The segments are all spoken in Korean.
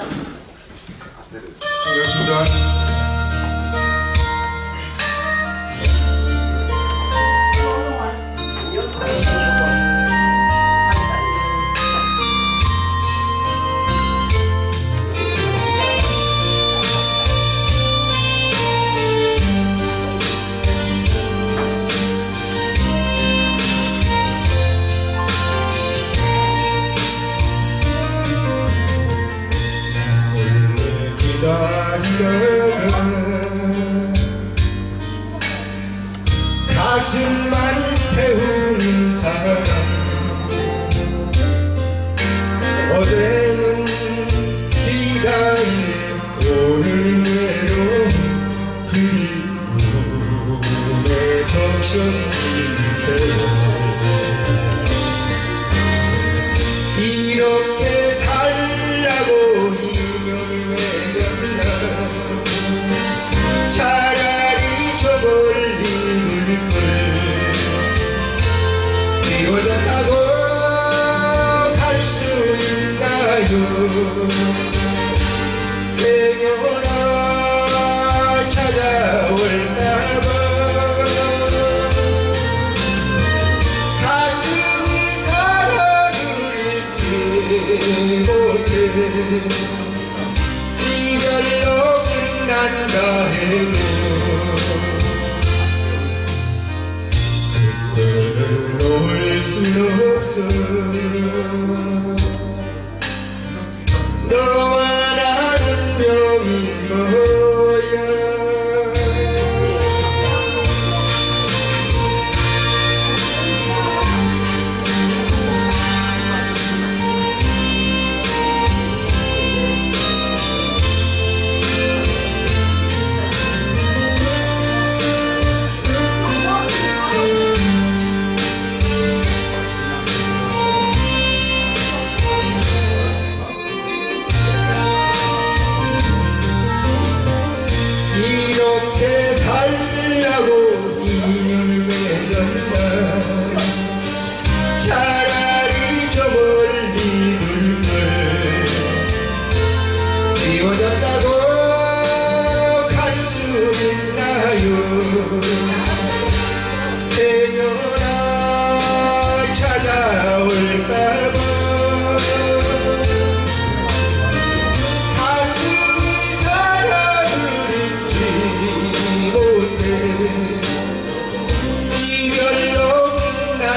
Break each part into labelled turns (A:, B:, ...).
A: some 가슴만 태 걸 비워졌다고 갈 수 있나요. 내년아 찾아올까봐 가슴이 사랑을 잊지 못해 이별로 끝난다 해도 desert 살라고 인연을 맺었나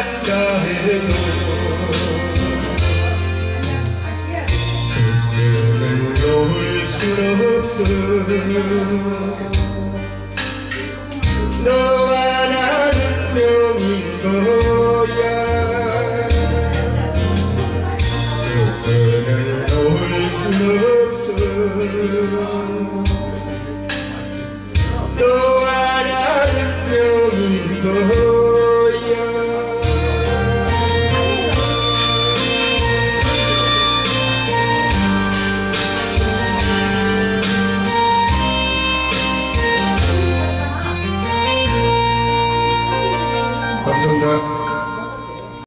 A: 끝났다 해도 그때를 놓을 순 없어 너와 나는 명인 거야. 그때를 놓을 순 없어 너와 나는 명인 거야